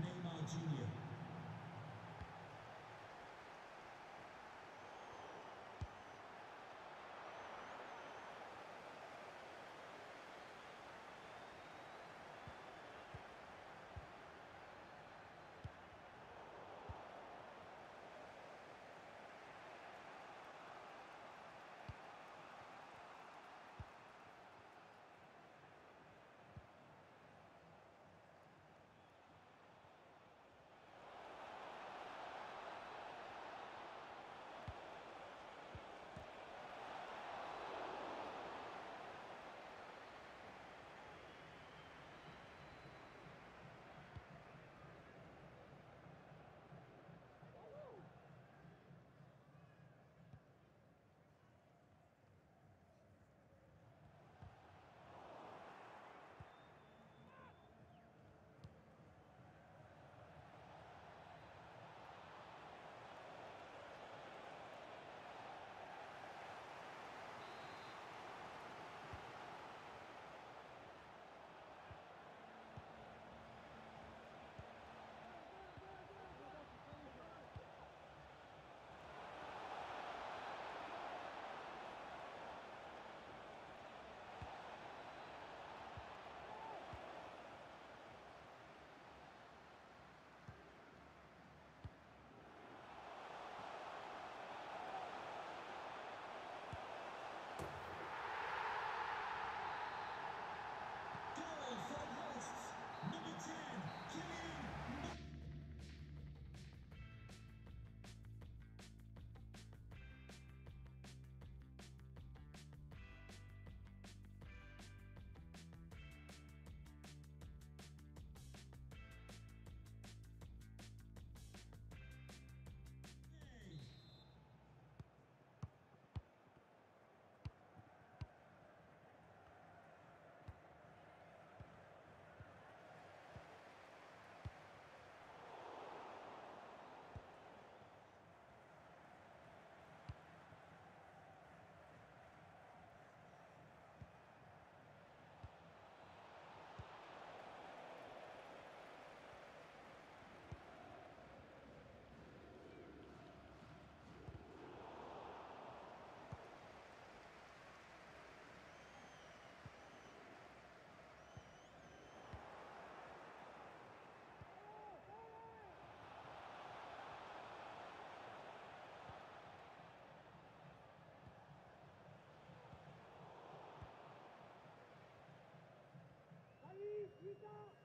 Neymar Jr. Africa